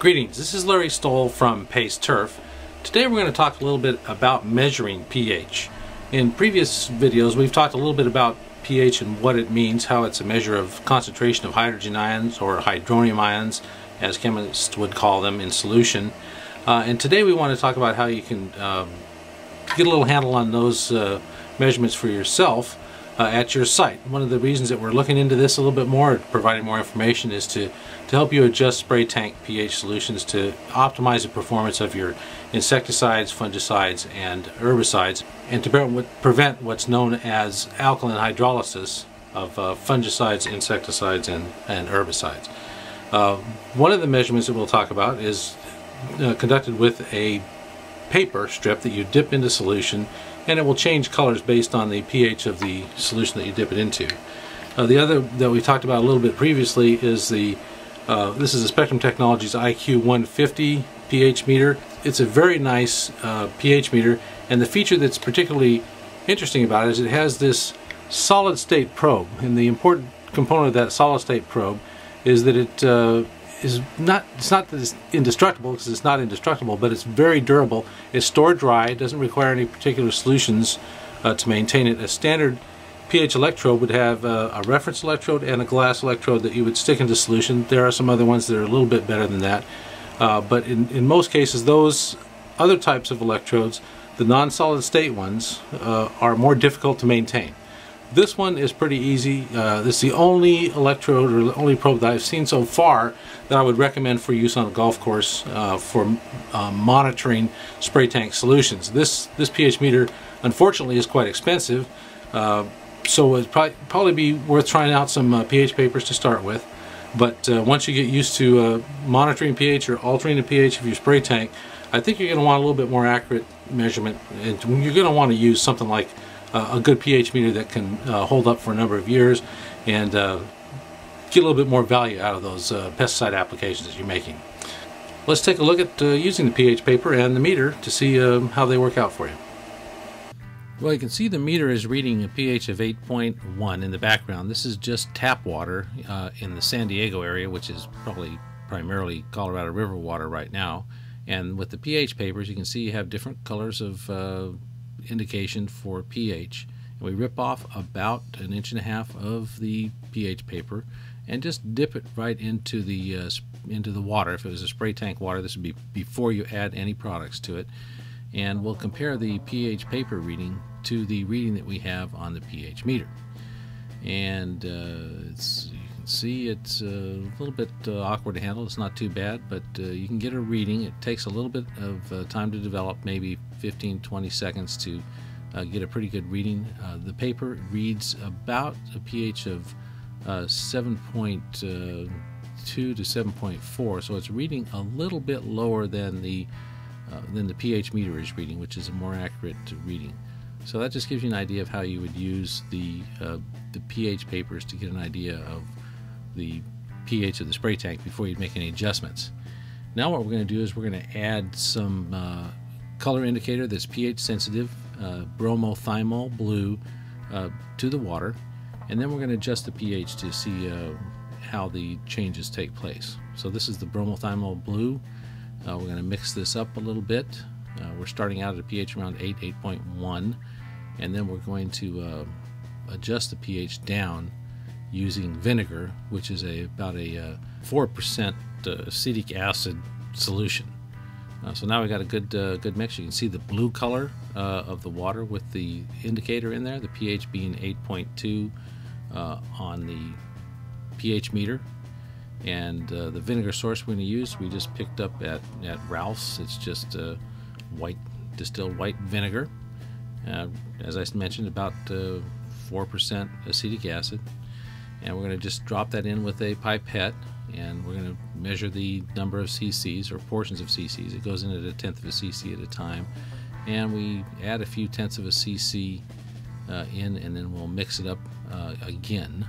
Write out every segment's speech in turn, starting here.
Greetings, this is Larry Stowell from Pace Turf. Today we're going to talk a little bit about measuring pH. In previous videos we've talked a little bit about pH and what it means, how it's a measure of concentration of hydrogen ions or hydronium ions as chemists would call them in solution. Uh, and today we want to talk about how you can um, get a little handle on those uh, measurements for yourself uh, at your site. One of the reasons that we're looking into this a little bit more, providing more information, is to, to help you adjust spray tank pH solutions to optimize the performance of your insecticides, fungicides, and herbicides, and to prevent what's known as alkaline hydrolysis of uh, fungicides, insecticides, and, and herbicides. Uh, one of the measurements that we'll talk about is uh, conducted with a paper strip that you dip into solution and it will change colors based on the pH of the solution that you dip it into. Uh, the other that we talked about a little bit previously is the uh, this is a Spectrum Technologies IQ 150 pH meter. It's a very nice uh, pH meter and the feature that's particularly interesting about it is it has this solid state probe and the important component of that solid state probe is that it uh, is not it's not that it's indestructible because it's not indestructible, but it's very durable. It's stored dry. It doesn't require any particular solutions uh, to maintain it. A standard pH electrode would have uh, a reference electrode and a glass electrode that you would stick into solution. There are some other ones that are a little bit better than that, uh, but in in most cases, those other types of electrodes, the non-solid state ones, uh, are more difficult to maintain. This one is pretty easy. Uh, this is the only electrode or only probe that I've seen so far that I would recommend for use on a golf course uh, for uh, monitoring spray tank solutions. This this pH meter unfortunately is quite expensive uh, so it'd probably, probably be worth trying out some uh, pH papers to start with but uh, once you get used to monitoring pH or altering the pH of your spray tank I think you're going to want a little bit more accurate measurement and you're going to want to use something like uh, a good pH meter that can uh, hold up for a number of years and uh, get a little bit more value out of those uh, pesticide applications that you're making. Let's take a look at uh, using the pH paper and the meter to see um, how they work out for you. Well, you can see the meter is reading a pH of 8.1 in the background. This is just tap water uh, in the San Diego area, which is probably primarily Colorado River water right now. And with the pH papers, you can see you have different colors of indication for pH. And we rip off about an inch and a half of the pH paper and just dip it right into the uh, into the water. If it was a spray tank water, this would be before you add any products to it. And we'll compare the pH paper reading to the reading that we have on the pH meter. And uh, it's see it's a little bit uh, awkward to handle. It's not too bad, but uh, you can get a reading. It takes a little bit of uh, time to develop, maybe 15 20 seconds to uh, get a pretty good reading. Uh, the paper reads about a pH of uh, 7.2 to 7.4, so it's reading a little bit lower than the than the pH meter is reading, which is a more accurate reading. So that just gives you an idea of how you would use the the pH papers to get an idea of the pH of the spray tank before you make any adjustments. Now what we're going to do is we're going to add some uh, color indicator that's pH sensitive, uh, bromothymol blue, uh, to the water, and then we're going to adjust the pH to see uh, how the changes take place. So this is the bromothymol blue. Uh, we're going to mix this up a little bit. Uh, we're starting out at a pH around 8, 8.1, and then we're going to adjust the pH down using vinegar, which is a about a 4% uh, uh, acetic acid solution. Uh, so now we got a good uh, good mix. You can see the blue color uh, of the water with the indicator in there, the pH being 8.2 uh, on the pH meter. And the vinegar source we're going to use, we just picked up at, at Ralph's. It's just white distilled white vinegar. as I mentioned, about 4% acetic acid and we're going to just drop that in with a pipette and we're going to measure the number of cc's or portions of cc's it goes in at a tenth of a cc at a time. And we add a few tenths of a cc uh, in and then we'll mix it up uh, again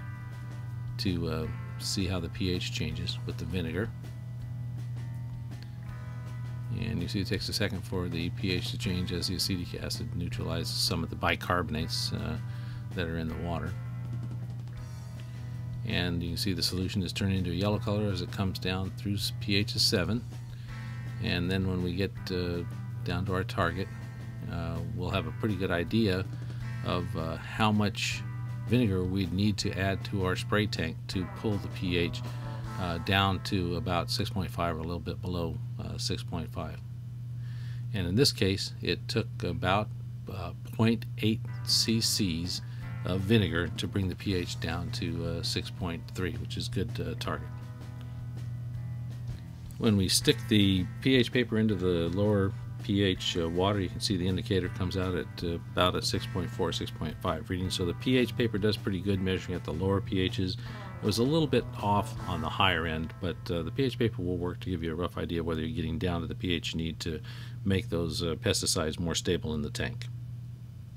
to uh, see how the pH changes with the vinegar. And you see it takes a second for the pH to change as the acetic acid neutralizes some of the bicarbonates uh, that are in the water and you can see the solution is turning into a yellow color as it comes down through pH of 7 and then when we get uh, down to our target, uh, we'll have a pretty good idea of uh, how much vinegar we'd need to add to our spray tank to pull the pH uh, down to about 6.5 or a little bit below uh, 6.5. And in this case, it took about uh, 0.8 cc's of vinegar to bring the pH down to 6.3, which is good target. When we stick the pH paper into the lower pH uh, water, you can see the indicator comes out at uh, about a 6.4, 6.5 reading. So the pH paper does pretty good measuring at the lower pHs. It was a little bit off on the higher end, but uh, the pH paper will work to give you a rough idea whether you're getting down to the pH you need to make those uh, pesticides more stable in the tank.